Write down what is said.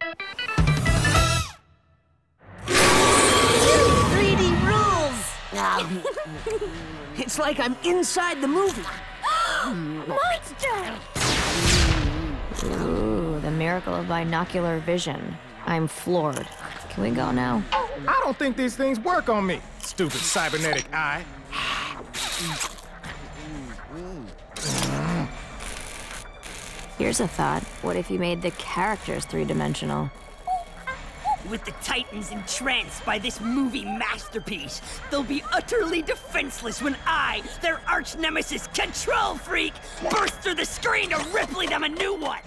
It's like I'm inside the movie. Monster! Ooh, the miracle of binocular vision. I'm floored. Can we go now? I don't think these things work on me. Stupid cybernetic eye. Here's a thought. What if you made the characters three-dimensional? With the Titans entranced by this movie masterpiece, they'll be utterly defenseless when I, their arch nemesis, Control Freak, burst through the screen to Ripley them a new one!